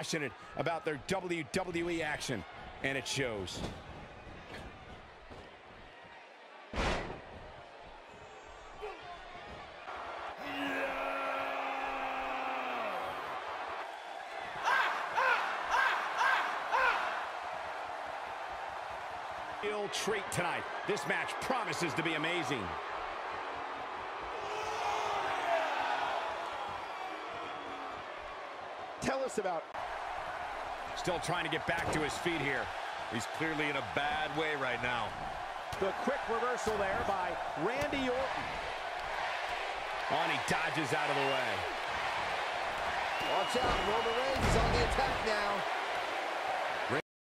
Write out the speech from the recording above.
passionate about their WWE action, and it shows. Real treat tonight. This match promises to be amazing. Tell us about... Still trying to get back to his feet here. He's clearly in a bad way right now. The quick reversal there by Randy Orton. Oh, and he dodges out of the way. Watch out, Roman Reigns